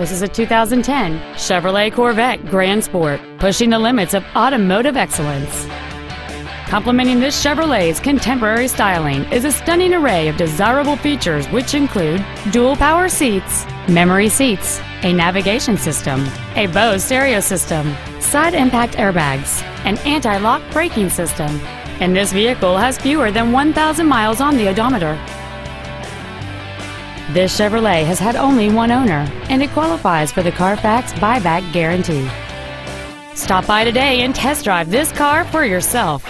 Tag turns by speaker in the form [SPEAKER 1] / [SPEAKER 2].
[SPEAKER 1] This is a 2010 Chevrolet Corvette Grand Sport, pushing the limits of automotive excellence. Complementing this Chevrolet's contemporary styling is a stunning array of desirable features which include dual power seats, memory seats, a navigation system, a Bose stereo system, side impact airbags, an anti-lock braking system, and this vehicle has fewer than 1,000 miles on the odometer. This Chevrolet has had only one owner, and it qualifies for the Carfax buyback guarantee. Stop by today and test drive this car for yourself.